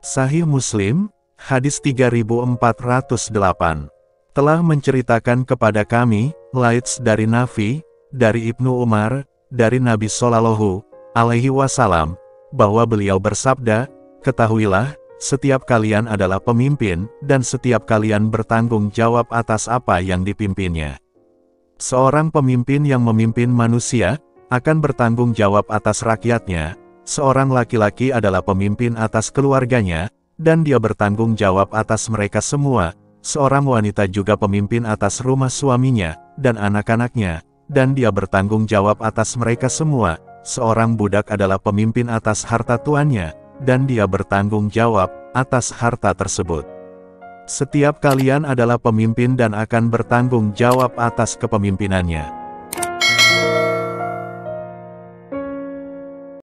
Sahih Muslim, hadis 3408, telah menceritakan kepada kami, Laits dari Nafi, dari Ibnu Umar, dari Nabi Sallallahu alaihi wasallam, bahwa beliau bersabda, Ketahuilah, setiap kalian adalah pemimpin, dan setiap kalian bertanggung jawab atas apa yang dipimpinnya. Seorang pemimpin yang memimpin manusia, akan bertanggung jawab atas rakyatnya, seorang laki-laki adalah pemimpin atas keluarganya, dan dia bertanggung jawab atas mereka semua, seorang wanita juga pemimpin atas rumah suaminya, dan anak-anaknya, dan dia bertanggung jawab atas mereka semua, seorang budak adalah pemimpin atas harta tuannya, dan dia bertanggung jawab atas harta tersebut. Setiap kalian adalah pemimpin dan akan bertanggung jawab atas kepemimpinannya.